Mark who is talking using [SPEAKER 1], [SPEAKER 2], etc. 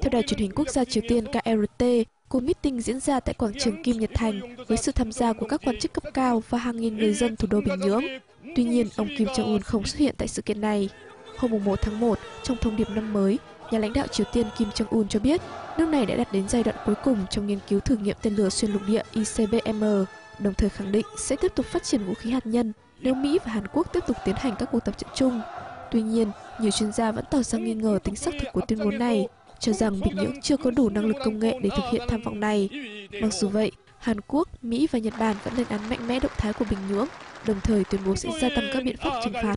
[SPEAKER 1] Theo đài truyền hình quốc gia Triều Tiên KRT, cuộc meeting diễn ra tại quảng trường Kim Nhật Thành với sự tham gia của các quan chức cấp cao và hàng nghìn người dân thủ đô Bình Nhưỡng. Tuy nhiên, ông Kim Jong-un không xuất hiện tại sự kiện này. Hôm 1 tháng 1, trong thông điệp năm mới, nhà lãnh đạo Triều Tiên Kim Jong-un cho biết nước này đã đạt đến giai đoạn cuối cùng trong nghiên cứu thử nghiệm tên lửa xuyên lục địa ICBM, đồng thời khẳng định sẽ tiếp tục phát triển vũ khí hạt nhân nếu Mỹ và Hàn Quốc tiếp tục tiến hành các cuộc tập trận chung. Tuy nhiên, nhiều chuyên gia vẫn tỏ ra nghi ngờ tính xác thực của tuyên bố này, cho rằng Bình Nhưỡng chưa có đủ năng lực công nghệ để thực hiện tham vọng này. Mặc dù vậy, Hàn Quốc, Mỹ và Nhật Bản vẫn lên án mạnh mẽ động thái của Bình Nhưỡng, đồng thời tuyên bố sẽ gia tăng các biện pháp trừng phạt.